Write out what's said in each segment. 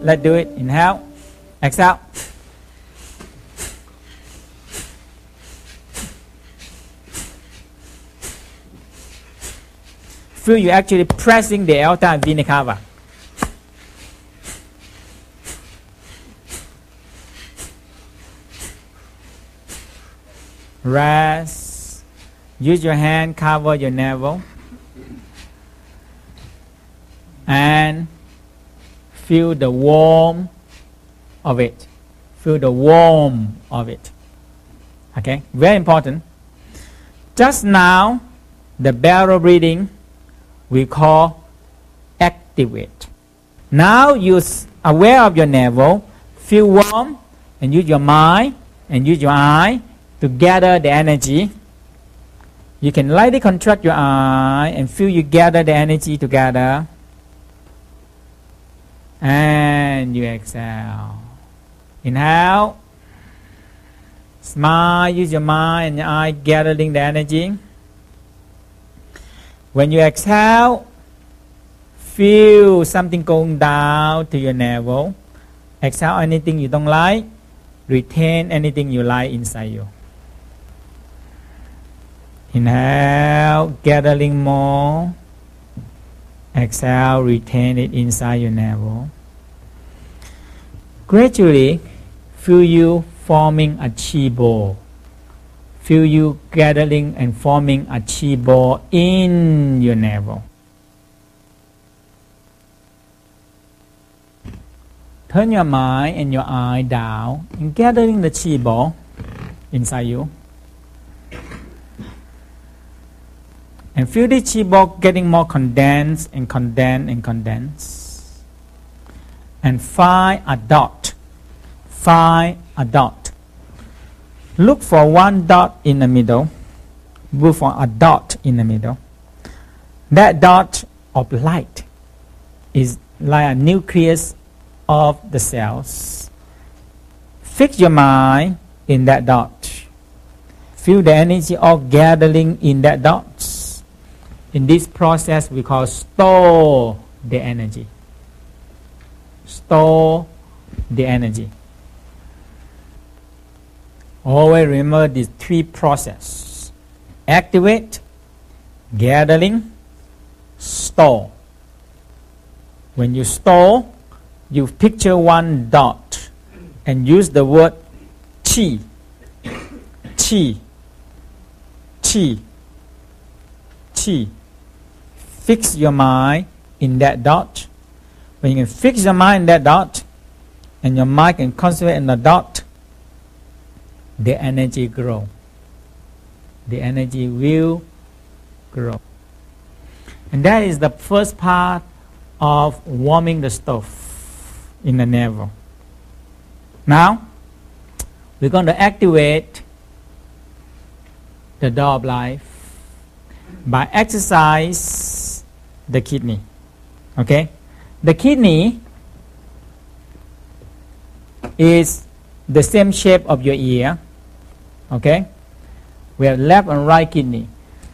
Let's do it. Inhale. Exhale. Feel you actually pressing the aorta and vena cava. Rest. Use your hand, cover your navel. And feel the warmth of it. Feel the warmth of it. Okay, very important. Just now, the barrel breathing we call activate. Now you're aware of your navel, feel warm, and use your mind and use your eye to gather the energy. You can lightly contract your eye and feel you gather the energy together. And you exhale. Inhale. Smile, use your mind and your eye gathering the energy. When you exhale, feel something going down to your navel. Exhale anything you don't like. Retain anything you like inside you. Inhale, gathering more. Exhale, retain it inside your navel. Gradually, feel you forming a chi ball. Feel you gathering and forming a chi ball in your navel. Turn your mind and your eye down and gathering the chi ball inside you. And feel the chi ball getting more condensed and condensed and condensed. And find a dot. Find a dot. Look for one dot in the middle. Look for a dot in the middle. That dot of light is like a nucleus of the cells. Fix your mind in that dot. Feel the energy of gathering in that dot in this process, we call store the energy. Store the energy. Always remember these three processes. Activate, gathering, store. When you store, you picture one dot and use the word chi, chi, chi, chi fix your mind in that dot, when you can fix your mind in that dot, and your mind can concentrate in the dot, the energy grow. The energy will grow. And that is the first part of warming the stove in the navel. Now, we're going to activate the door of life by exercise the kidney. Okay? The kidney is the same shape of your ear. Okay? We have left and right kidney.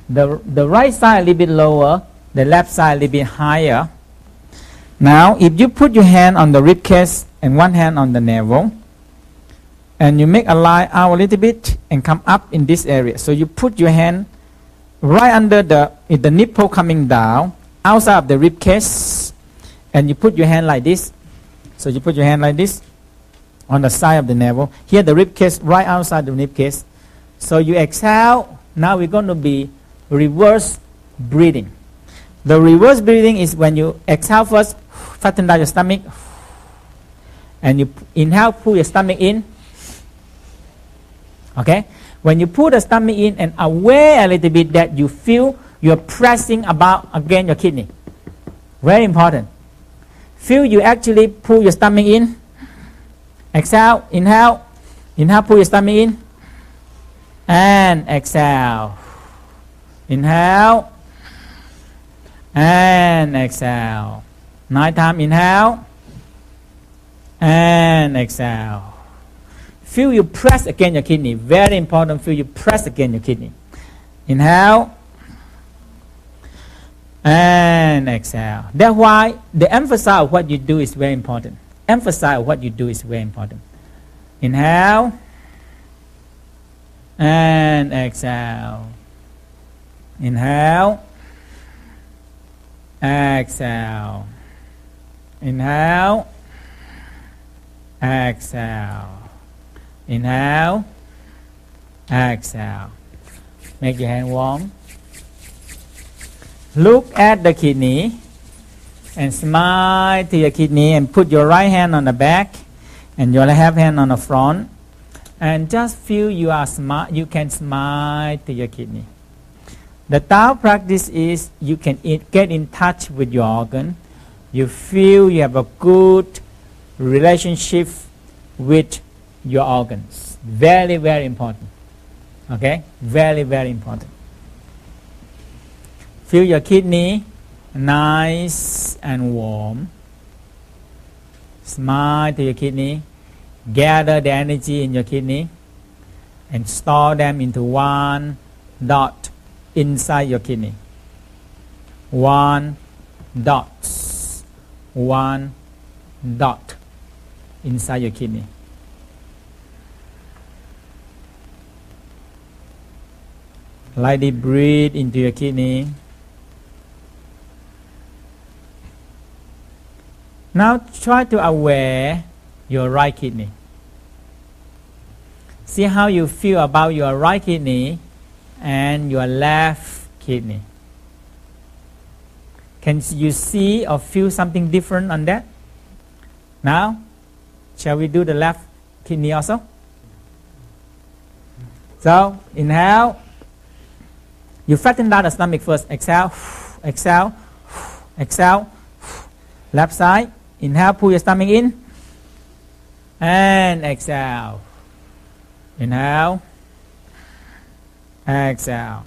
The, the right side a little bit lower, the left side a little bit higher. Now, if you put your hand on the rib cage and one hand on the navel, and you make a line out a little bit and come up in this area. So you put your hand right under the, the nipple coming down, outside of the rib cage and you put your hand like this. So you put your hand like this on the side of the navel. Here the rib cage right outside the rib cage. So you exhale. Now we're going to be reverse breathing. The reverse breathing is when you exhale first, fatten down your stomach, and you inhale, pull your stomach in. Okay? When you pull the stomach in and aware a little bit that you feel you're pressing about against your kidney. Very important. Feel you actually pull your stomach in. Exhale, inhale. Inhale, pull your stomach in. And exhale. Inhale. And exhale. Nine time, inhale. And exhale. Feel you press against your kidney. Very important. Feel you press against your kidney. Inhale and exhale. That's why the emphasis of what you do is very important. emphasize what you do is very important. Inhale and exhale. Inhale, exhale. Inhale, exhale. Inhale, exhale. Make your hand warm. Look at the kidney and smile to your kidney and put your right hand on the back and your left hand on the front and just feel you are smart you can smile to your kidney. The Tao practice is you can get in touch with your organ. You feel you have a good relationship with your organs. Very very important. Okay? Very very important feel your kidney nice and warm. Smile to your kidney. Gather the energy in your kidney and store them into one dot inside your kidney. One dot. One dot inside your kidney. Lightly breathe into your kidney. Now try to aware your right kidney. See how you feel about your right kidney and your left kidney. Can you see or feel something different on that? Now, shall we do the left kidney also? So, inhale. You flatten down the stomach first. Exhale, exhale, exhale. Left side. Inhale, pull your stomach in. And exhale. Inhale. Exhale.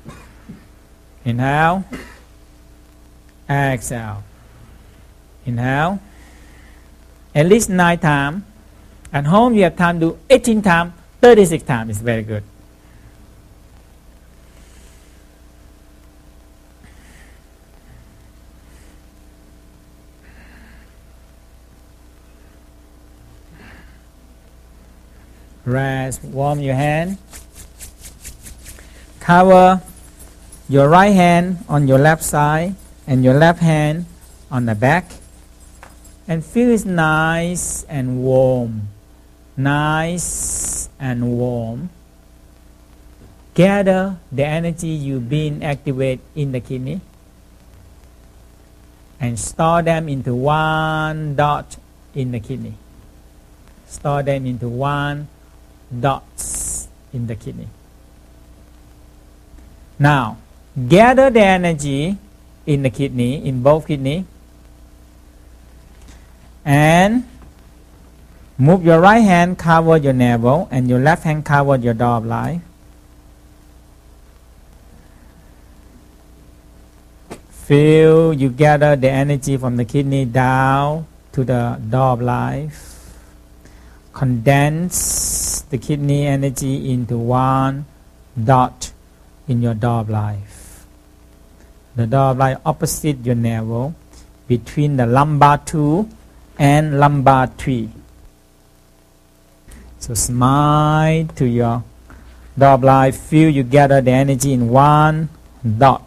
Inhale. Exhale. Inhale. At least nine times. At home, you have time to do 18 times, 36 times. It's very good. Rest. Warm your hand. Cover your right hand on your left side and your left hand on the back. And feel it nice and warm. Nice and warm. Gather the energy you've been activated in the kidney and store them into one dot in the kidney. Store them into one dots in the kidney. Now, gather the energy in the kidney, in both kidney, and move your right hand cover your navel and your left hand cover your door of life. Feel you gather the energy from the kidney down to the door of life condense the kidney energy into one dot in your of life. The of life opposite your navel, between the lumbar two and lumbar three. So smile to your of life. Feel you gather the energy in one dot.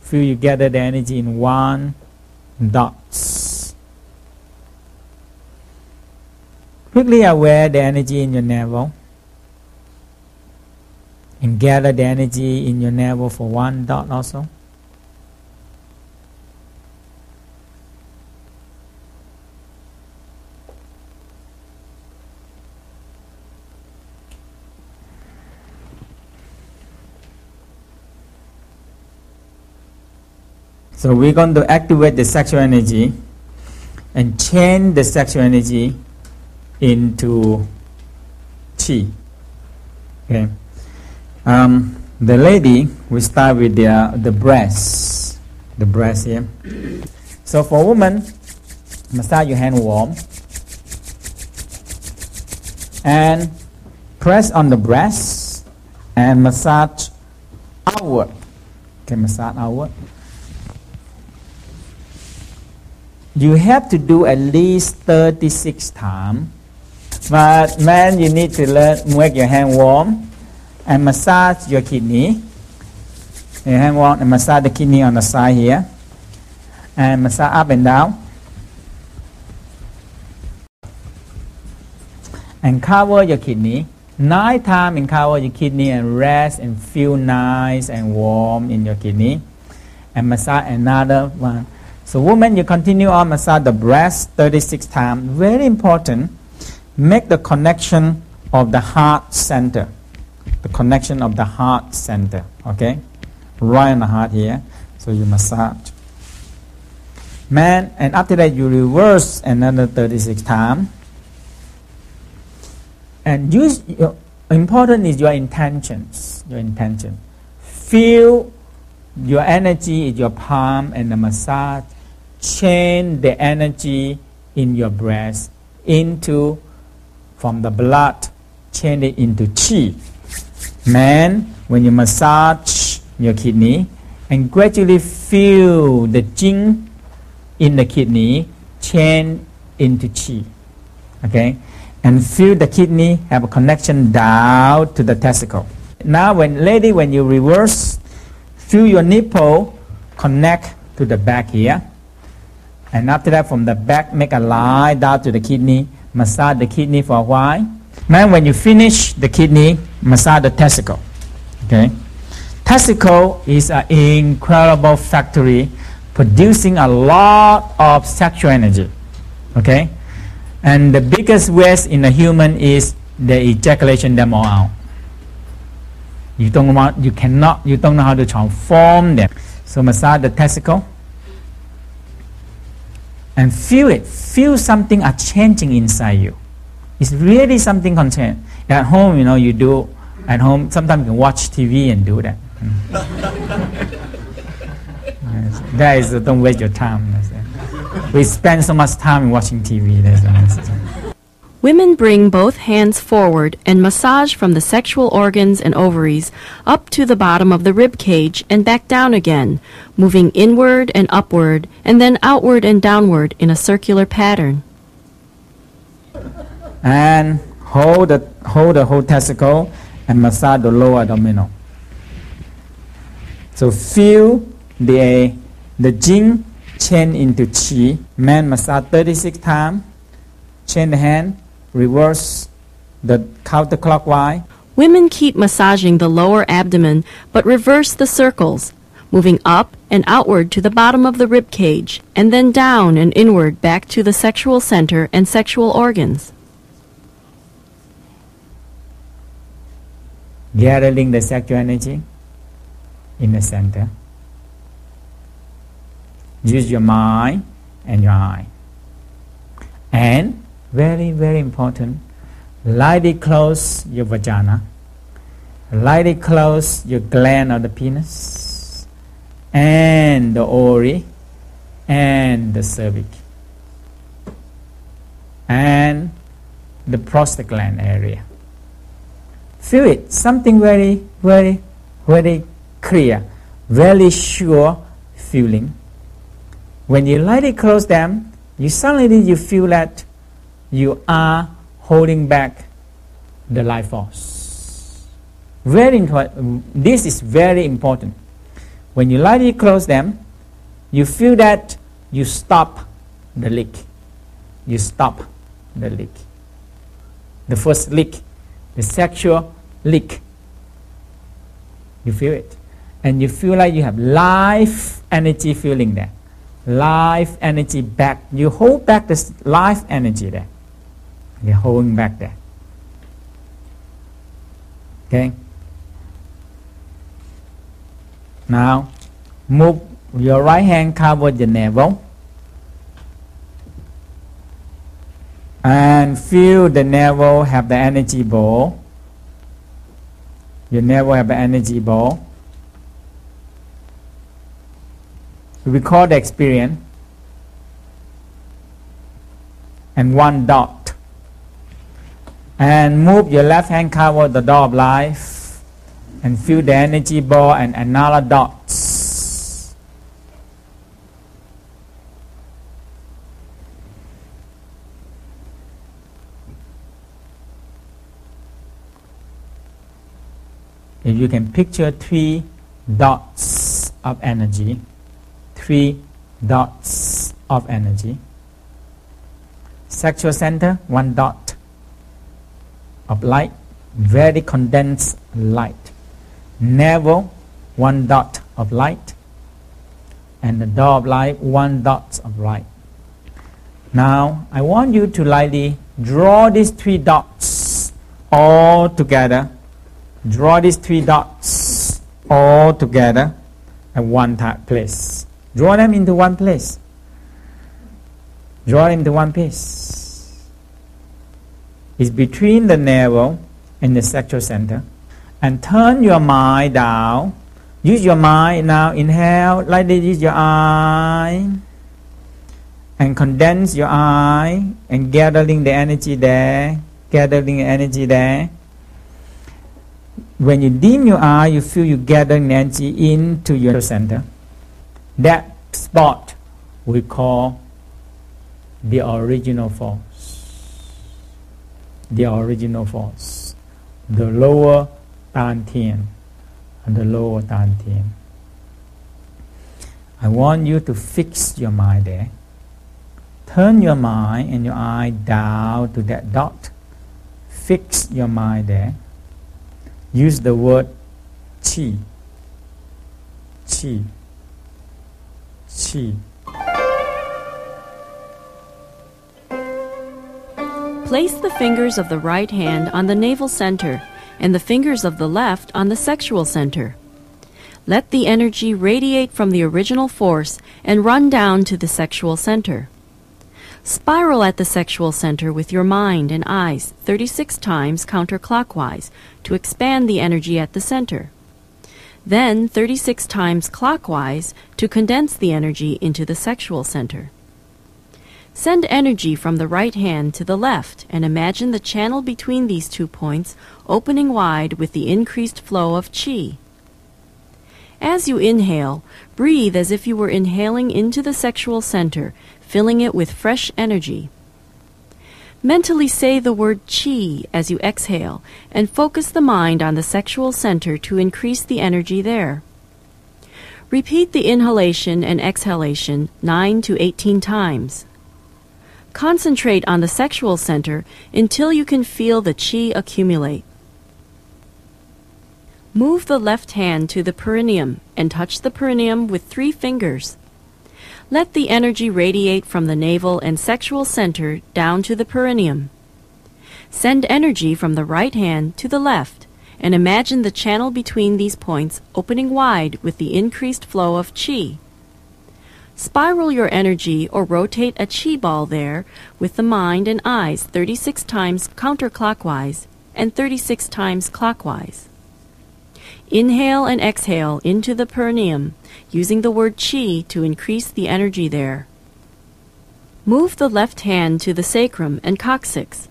Feel you gather the energy in one dot. Quickly aware the energy in your navel and gather the energy in your navel for one dot also. So we're going to activate the sexual energy and change the sexual energy into chi. Okay. Um, the lady, we start with the, the breast. The breast here. So for woman, massage your hand warm. And press on the breast and massage outward. Okay, massage outward. you have to do at least 36 times. But man, you need to learn make your hand warm and massage your kidney. Your hand warm and massage the kidney on the side here. And massage up and down. And cover your kidney. Nine times and cover your kidney and rest and feel nice and warm in your kidney. And massage another one. So woman, you continue on massage the breast 36 times. Very important. Make the connection of the heart center. The connection of the heart center. Okay? Right on the heart here. So you massage. Man, and after that you reverse another 36 times. And use your, important is your intentions. Your intention. Feel your energy in your palm and the massage change the energy in your breast into from the blood change it into qi. man when you massage your kidney and gradually feel the jing in the kidney change into qi. okay and feel the kidney have a connection down to the testicle now when lady when you reverse feel your nipple connect to the back here and after that, from the back, make a line down to the kidney, massage the kidney for a while. Then when you finish the kidney, massage the testicle. Okay? Testicle is an incredible factory producing a lot of sexual energy. Okay? And the biggest waste in a human is the ejaculation them all out. You don't want, you cannot, you don't know how to transform them. So massage the testicle and feel it. Feel something are changing inside you. It's really something content. At home, you know, you do at home. Sometimes you can watch TV and do that. that is don't waste your time. We spend so much time watching TV. That's, Women bring both hands forward and massage from the sexual organs and ovaries up to the bottom of the rib cage and back down again, moving inward and upward and then outward and downward in a circular pattern. And hold the, hold the whole testicle and massage the lower abdominal. So feel the, the jing change into chi. Man massage 36 times. Change the hand reverse the counterclockwise. Women keep massaging the lower abdomen, but reverse the circles, moving up and outward to the bottom of the rib cage, and then down and inward back to the sexual center and sexual organs. Gathering the sexual energy in the center. Use your mind and your eye. And very, very important. Lightly close your vagina. Lightly close your gland of the penis. And the ovary. And the cervix. And the prostate gland area. Feel it. Something very, very, very clear. Very sure feeling. When you lightly close them, you suddenly you feel that you are holding back the life force. Very important. Um, this is very important. When you lightly close them, you feel that you stop the leak. You stop the leak. The first leak, the sexual leak. You feel it. And you feel like you have life energy feeling there. Life energy back. You hold back this life energy there. You're holding back there. Okay? Now, move your right hand cover the navel. And feel the navel have the energy ball. Your navel have the energy ball. Recall the experience. And one dot and move your left hand cover the door of life and feel the energy ball and another dots. If you can picture three dots of energy three dots of energy. Sexual center one dot of light, very condensed light. Navel, one dot of light. And the door of light, one dot of light. Now, I want you to lightly draw these three dots all together. Draw these three dots all together at one place. Draw them into one place. Draw them into one place. It's between the navel and the sexual center. And turn your mind down. Use your mind now. Inhale. Like this. Use your eye. And condense your eye. And gathering the energy there. Gathering the energy there. When you dim your eye, you feel you gathering energy into your center. That spot we call the original force. The original force. The lower Dantian and the lower Dantian. I want you to fix your mind there. Turn your mind and your eye down to that dot. Fix your mind there. Use the word chi. Chi. Chi. Place the fingers of the right hand on the navel center and the fingers of the left on the sexual center. Let the energy radiate from the original force and run down to the sexual center. Spiral at the sexual center with your mind and eyes 36 times counterclockwise to expand the energy at the center. Then 36 times clockwise to condense the energy into the sexual center. Send energy from the right hand to the left and imagine the channel between these two points opening wide with the increased flow of chi. As you inhale, breathe as if you were inhaling into the sexual center, filling it with fresh energy. Mentally say the word chi as you exhale and focus the mind on the sexual center to increase the energy there. Repeat the inhalation and exhalation 9 to 18 times. Concentrate on the sexual center until you can feel the chi accumulate. Move the left hand to the perineum and touch the perineum with three fingers. Let the energy radiate from the navel and sexual center down to the perineum. Send energy from the right hand to the left and imagine the channel between these points opening wide with the increased flow of chi. Spiral your energy or rotate a chi ball there with the mind and eyes 36 times counterclockwise and 36 times clockwise. Inhale and exhale into the perineum, using the word chi to increase the energy there. Move the left hand to the sacrum and coccyx.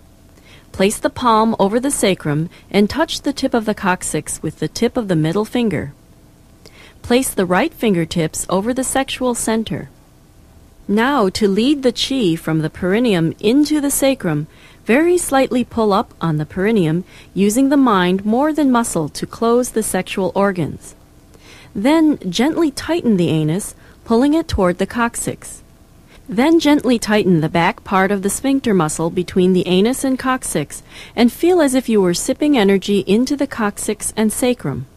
Place the palm over the sacrum and touch the tip of the coccyx with the tip of the middle finger. Place the right fingertips over the sexual center. Now, to lead the chi from the perineum into the sacrum, very slightly pull up on the perineum, using the mind more than muscle to close the sexual organs. Then gently tighten the anus, pulling it toward the coccyx. Then gently tighten the back part of the sphincter muscle between the anus and coccyx and feel as if you were sipping energy into the coccyx and sacrum.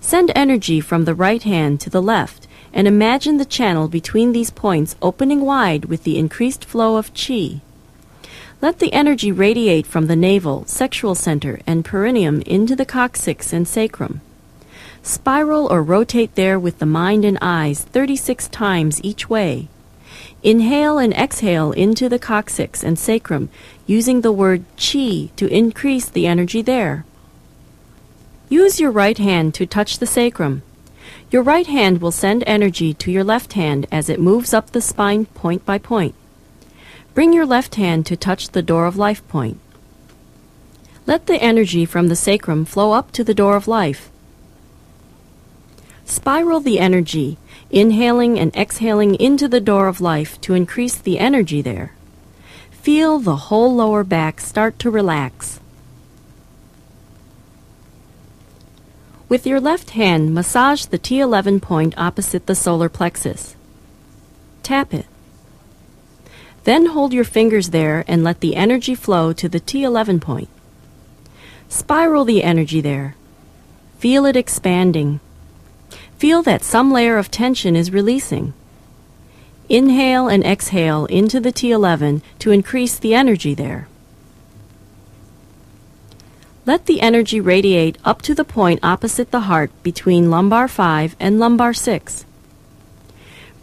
Send energy from the right hand to the left and imagine the channel between these points opening wide with the increased flow of chi. Let the energy radiate from the navel, sexual center, and perineum into the coccyx and sacrum. Spiral or rotate there with the mind and eyes 36 times each way. Inhale and exhale into the coccyx and sacrum, using the word chi to increase the energy there. Use your right hand to touch the sacrum. Your right hand will send energy to your left hand as it moves up the spine point by point. Bring your left hand to touch the door of life point. Let the energy from the sacrum flow up to the door of life. Spiral the energy, inhaling and exhaling into the door of life to increase the energy there. Feel the whole lower back start to relax. With your left hand, massage the T11 point opposite the solar plexus. Tap it. Then hold your fingers there and let the energy flow to the T11 point. Spiral the energy there. Feel it expanding. Feel that some layer of tension is releasing. Inhale and exhale into the T11 to increase the energy there. Let the energy radiate up to the point opposite the heart between lumbar 5 and lumbar 6.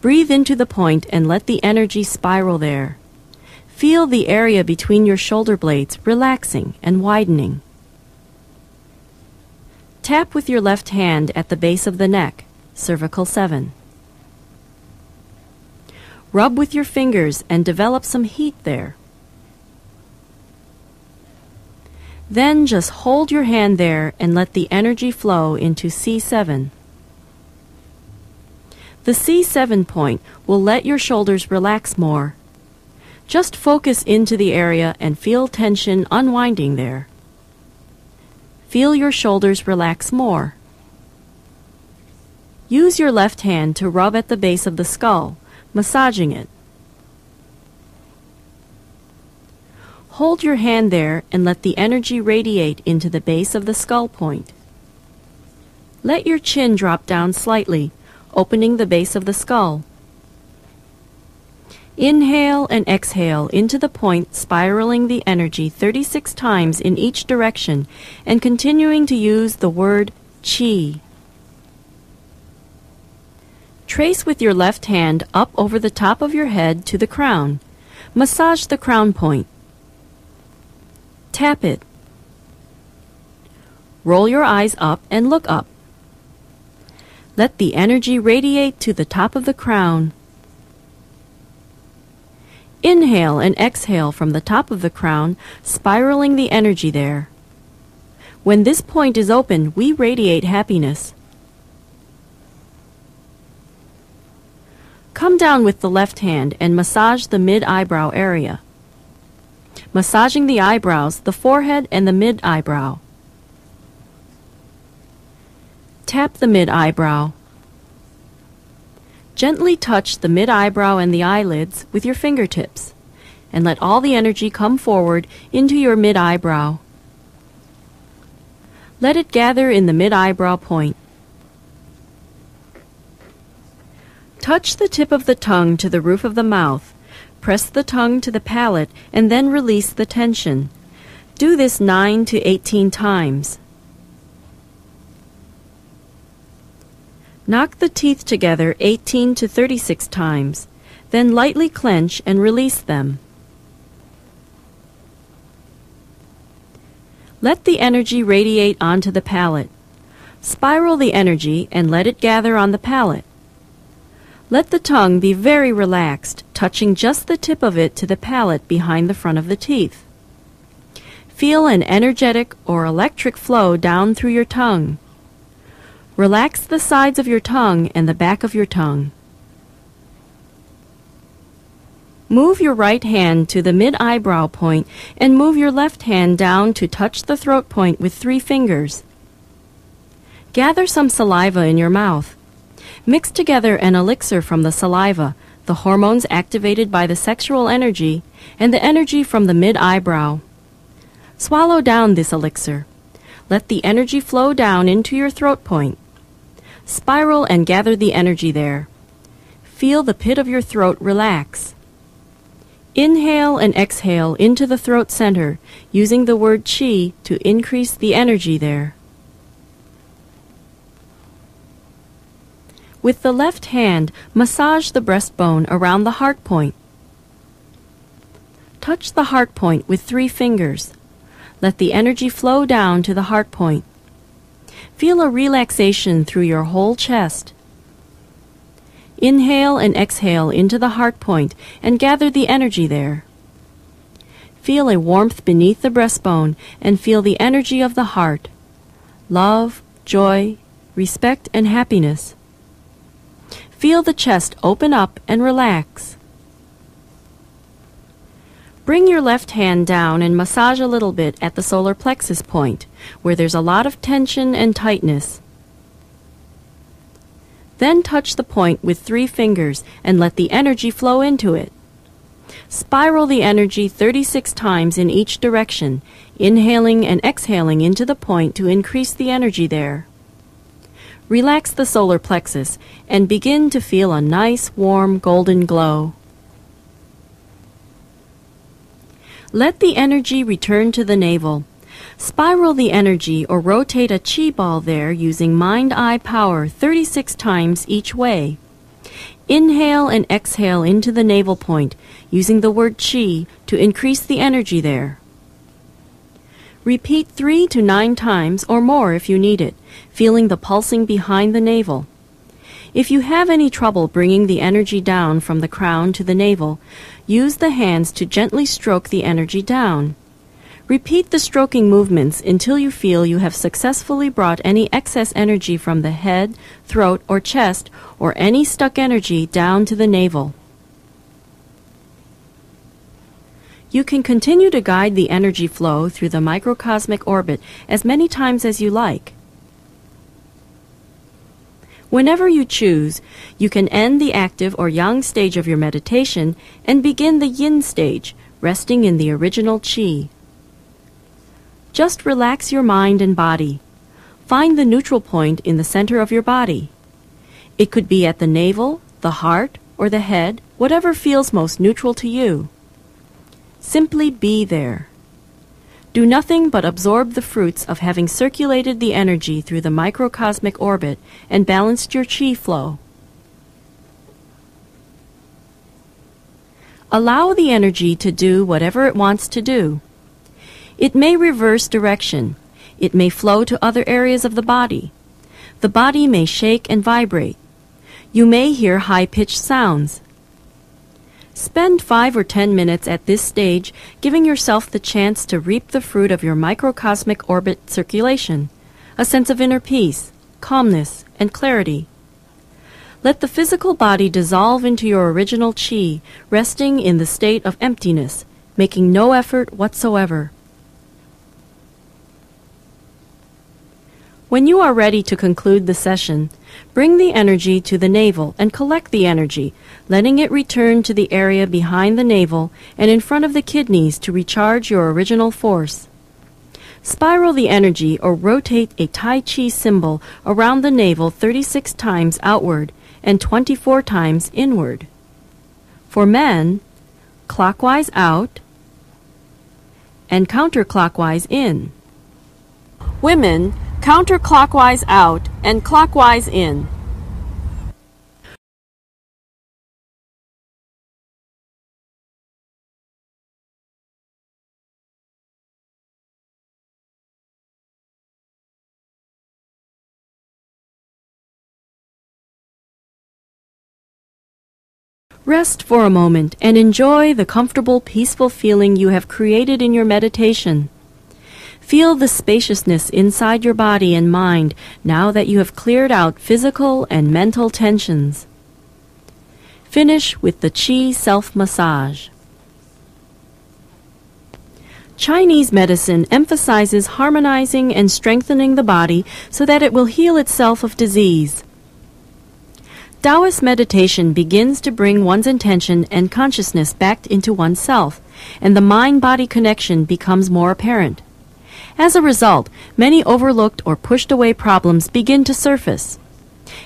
Breathe into the point and let the energy spiral there. Feel the area between your shoulder blades relaxing and widening. Tap with your left hand at the base of the neck, cervical 7. Rub with your fingers and develop some heat there. Then just hold your hand there and let the energy flow into C7. The C7 point will let your shoulders relax more. Just focus into the area and feel tension unwinding there. Feel your shoulders relax more. Use your left hand to rub at the base of the skull massaging it. Hold your hand there and let the energy radiate into the base of the skull point. Let your chin drop down slightly, opening the base of the skull. Inhale and exhale into the point, spiraling the energy 36 times in each direction and continuing to use the word chi. Trace with your left hand up over the top of your head to the crown. Massage the crown point. Tap it. Roll your eyes up and look up. Let the energy radiate to the top of the crown. Inhale and exhale from the top of the crown, spiraling the energy there. When this point is open, we radiate happiness. Come down with the left hand and massage the mid eyebrow area. Massaging the eyebrows, the forehead, and the mid eyebrow. Tap the mid eyebrow. Gently touch the mid eyebrow and the eyelids with your fingertips and let all the energy come forward into your mid eyebrow. Let it gather in the mid eyebrow point. Touch the tip of the tongue to the roof of the mouth. Press the tongue to the palate and then release the tension. Do this 9 to 18 times. Knock the teeth together 18 to 36 times. Then lightly clench and release them. Let the energy radiate onto the palate. Spiral the energy and let it gather on the palate. Let the tongue be very relaxed, touching just the tip of it to the palate behind the front of the teeth. Feel an energetic or electric flow down through your tongue. Relax the sides of your tongue and the back of your tongue. Move your right hand to the mid eyebrow point and move your left hand down to touch the throat point with three fingers. Gather some saliva in your mouth. Mix together an elixir from the saliva, the hormones activated by the sexual energy, and the energy from the mid eyebrow. Swallow down this elixir. Let the energy flow down into your throat point. Spiral and gather the energy there. Feel the pit of your throat relax. Inhale and exhale into the throat center, using the word chi to increase the energy there. With the left hand, massage the breastbone around the heart point. Touch the heart point with three fingers. Let the energy flow down to the heart point. Feel a relaxation through your whole chest. Inhale and exhale into the heart point and gather the energy there. Feel a warmth beneath the breastbone and feel the energy of the heart. Love, joy, respect, and happiness. Feel the chest open up and relax. Bring your left hand down and massage a little bit at the solar plexus point, where there's a lot of tension and tightness. Then touch the point with three fingers and let the energy flow into it. Spiral the energy 36 times in each direction, inhaling and exhaling into the point to increase the energy there. Relax the solar plexus and begin to feel a nice, warm, golden glow. Let the energy return to the navel. Spiral the energy or rotate a chi ball there using mind eye power 36 times each way. Inhale and exhale into the navel point using the word chi to increase the energy there. Repeat three to nine times or more if you need it, feeling the pulsing behind the navel. If you have any trouble bringing the energy down from the crown to the navel, use the hands to gently stroke the energy down. Repeat the stroking movements until you feel you have successfully brought any excess energy from the head, throat, or chest, or any stuck energy down to the navel. You can continue to guide the energy flow through the microcosmic orbit as many times as you like. Whenever you choose, you can end the active or yang stage of your meditation and begin the yin stage, resting in the original chi. Just relax your mind and body. Find the neutral point in the center of your body. It could be at the navel, the heart, or the head, whatever feels most neutral to you. Simply be there. Do nothing but absorb the fruits of having circulated the energy through the microcosmic orbit and balanced your chi flow. Allow the energy to do whatever it wants to do. It may reverse direction. It may flow to other areas of the body. The body may shake and vibrate. You may hear high pitched sounds. Spend five or ten minutes at this stage giving yourself the chance to reap the fruit of your microcosmic orbit circulation, a sense of inner peace, calmness, and clarity. Let the physical body dissolve into your original chi, resting in the state of emptiness, making no effort whatsoever. When you are ready to conclude the session, bring the energy to the navel and collect the energy, letting it return to the area behind the navel and in front of the kidneys to recharge your original force. Spiral the energy or rotate a Tai Chi symbol around the navel 36 times outward and 24 times inward. For men, clockwise out and counterclockwise in. Women, counterclockwise out and clockwise in. Rest for a moment and enjoy the comfortable, peaceful feeling you have created in your meditation. Feel the spaciousness inside your body and mind now that you have cleared out physical and mental tensions. Finish with the Qi self massage. Chinese medicine emphasizes harmonizing and strengthening the body so that it will heal itself of disease. Taoist meditation begins to bring one's intention and consciousness back into oneself, and the mind body connection becomes more apparent. As a result, many overlooked or pushed away problems begin to surface.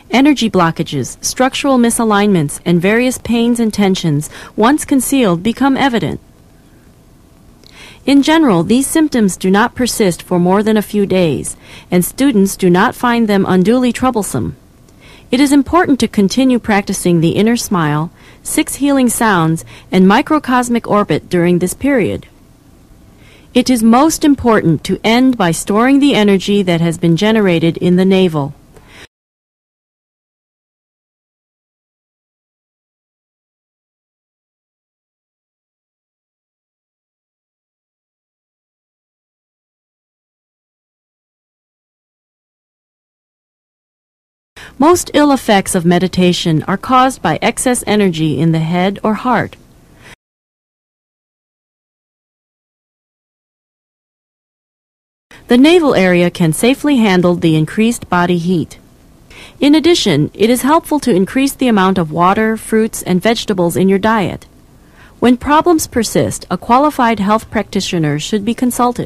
Energy blockages, structural misalignments, and various pains and tensions, once concealed, become evident. In general, these symptoms do not persist for more than a few days, and students do not find them unduly troublesome. It is important to continue practicing the inner smile, six healing sounds, and microcosmic orbit during this period. It is most important to end by storing the energy that has been generated in the navel. Most ill effects of meditation are caused by excess energy in the head or heart. The navel area can safely handle the increased body heat. In addition, it is helpful to increase the amount of water, fruits, and vegetables in your diet. When problems persist, a qualified health practitioner should be consulted.